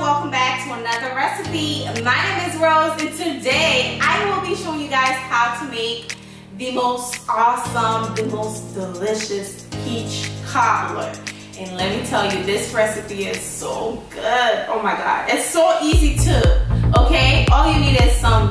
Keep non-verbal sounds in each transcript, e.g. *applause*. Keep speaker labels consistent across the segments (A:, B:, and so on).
A: welcome back to another recipe. My name is Rose and today I will be showing you guys how to make the most awesome, the most delicious peach cobbler. And let me tell you, this recipe is so good. Oh my God, it's so easy too, okay? All you need is some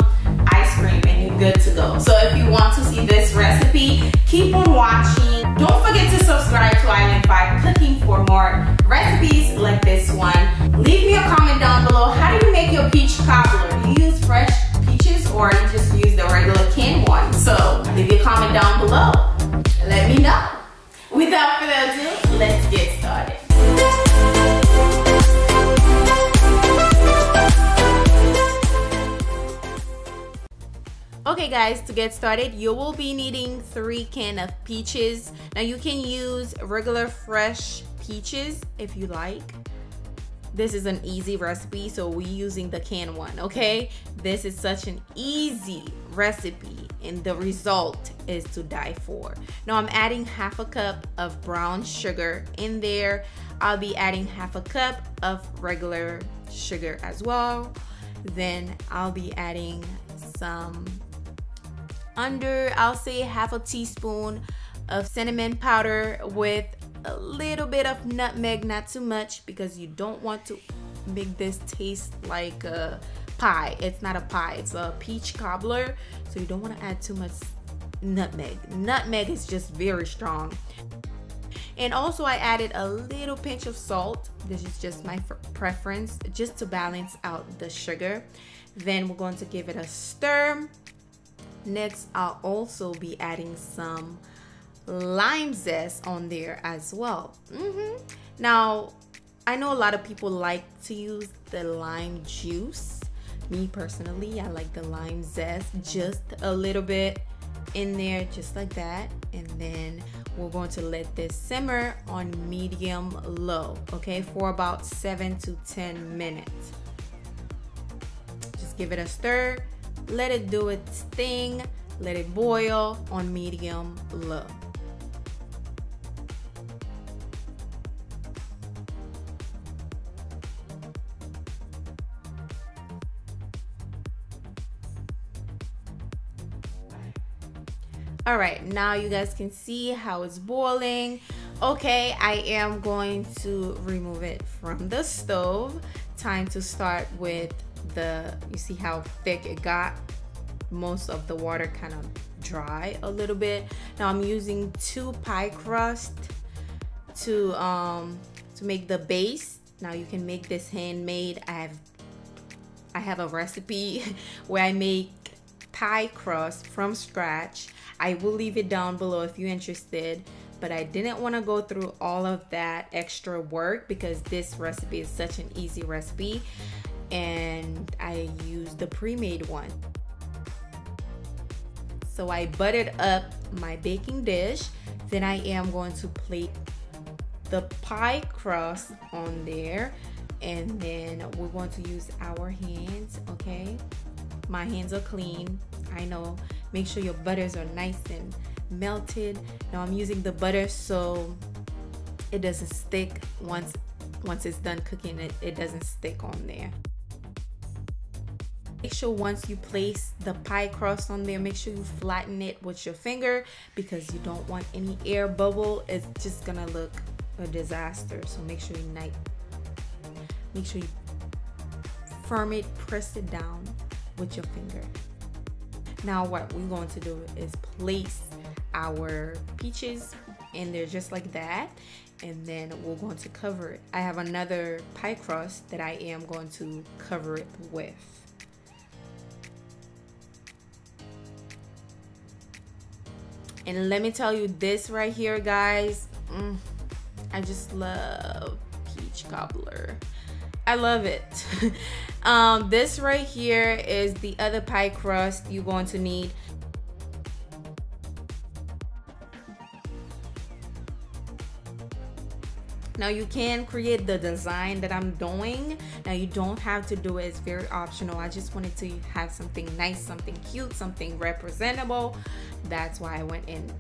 A: ice cream and you're good to go. So if you want to see this recipe, keep on watching. Don't forget to subscribe to Island Vibe Cooking for more recipes like this one. Leave me a comment down below. How do you make your peach cobbler? Do you use fresh peaches or you just use the regular canned one? So leave a comment down below. Let me know. Without further ado, let's get started. Okay guys, to get started, you will be needing three can of peaches. Now you can use regular fresh peaches if you like. This is an easy recipe, so we're using the canned one, okay? This is such an easy recipe and the result is to die for. Now I'm adding half a cup of brown sugar in there. I'll be adding half a cup of regular sugar as well. Then I'll be adding some under, I'll say half a teaspoon of cinnamon powder with a little bit of nutmeg, not too much because you don't want to make this taste like a pie. It's not a pie, it's a peach cobbler. So you don't want to add too much nutmeg. Nutmeg is just very strong. And also I added a little pinch of salt. This is just my preference, just to balance out the sugar. Then we're going to give it a stir Next, I'll also be adding some lime zest on there as well. Mm -hmm. Now, I know a lot of people like to use the lime juice. Me personally, I like the lime zest just a little bit in there, just like that. And then we're going to let this simmer on medium low, okay, for about seven to 10 minutes. Just give it a stir let it do its thing, let it boil on medium low. All right now you guys can see how it's boiling. Okay i am going to remove it from the stove. Time to start with the you see how thick it got? Most of the water kind of dry a little bit. Now i'm using two pie crust to um to make the base. Now you can make this handmade. I have i have a recipe *laughs* where i make pie crust from scratch i will leave it down below if you're interested but I didn't want to go through all of that extra work because this recipe is such an easy recipe and I used the pre-made one. So I buttered up my baking dish. Then I am going to plate the pie crust on there and then we're going to use our hands, okay? My hands are clean, I know. Make sure your butters are nice and melted. Now I'm using the butter so it doesn't stick once once it's done cooking it, it doesn't stick on there. Make sure once you place the pie crust on there, make sure you flatten it with your finger because you don't want any air bubble. It's just gonna look a disaster. So make sure you night, make sure you firm it, press it down with your finger. Now what we're going to do is place our peaches in there just like that and then we're going to cover it. I have another pie crust that I am going to cover it with. And let me tell you this right here, guys. Mm, I just love peach cobbler. I love it. *laughs* um, this right here is the other pie crust you're going to need. Now you can create the design that I'm doing. Now you don't have to do it, it's very optional. I just wanted to have something nice, something cute, something representable. That's why I went and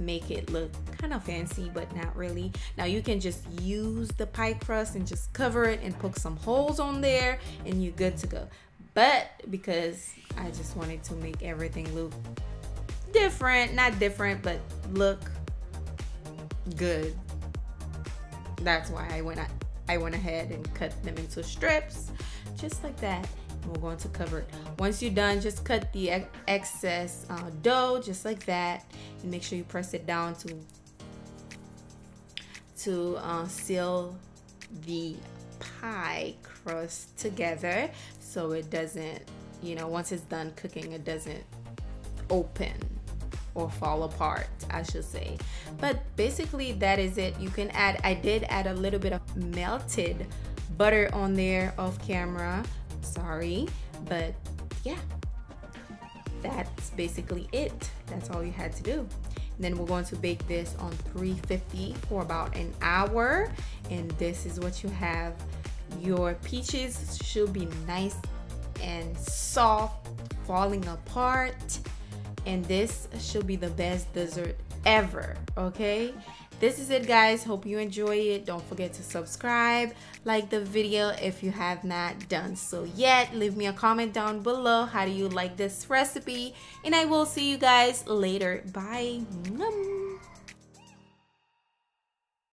A: make it look kind of fancy but not really. Now you can just use the pie crust and just cover it and poke some holes on there and you're good to go. But because I just wanted to make everything look different not different but look good. That's why I went I went ahead and cut them into strips just like that. We're going to cover it. Once you're done just cut the excess uh, dough just like that and make sure you press it down to to uh, seal the pie crust together so it doesn't you know once it's done cooking it doesn't open or fall apart I should say. But basically that is it. You can add I did add a little bit of melted butter on there off camera. Sorry but yeah that's basically it. That's all you had to do then we're going to bake this on 350 for about an hour. And this is what you have. Your peaches should be nice and soft falling apart. And this should be the best dessert ever okay this is it guys. Hope you enjoy it. Don't forget to subscribe like the video if you have not done so yet. Leave me a comment down below. How do you like this recipe? And i will see you guys later. Bye